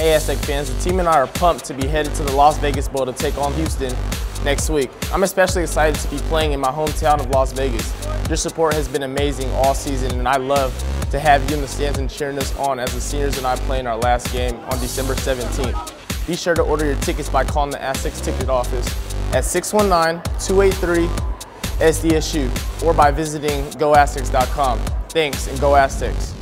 Hey Aztec fans, the team and I are pumped to be headed to the Las Vegas Bowl to take on Houston next week. I'm especially excited to be playing in my hometown of Las Vegas. Your support has been amazing all season and I love to have you in the stands and cheering us on as the seniors and I play in our last game on December 17th. Be sure to order your tickets by calling the Aztecs ticket office at 619-283-SDSU or by visiting GoAztecs.com. Thanks and Go Aztecs.